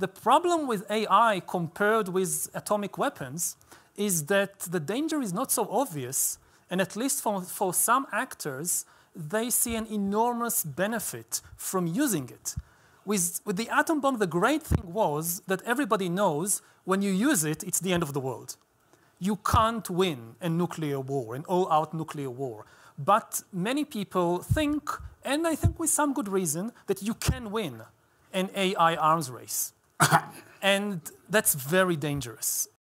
The problem with AI compared with atomic weapons is that the danger is not so obvious, and at least for, for some actors, they see an enormous benefit from using it. With, with the atom bomb, the great thing was that everybody knows when you use it, it's the end of the world. You can't win a nuclear war, an all out nuclear war. But many people think, and I think with some good reason, that you can win an AI arms race. and that's very dangerous.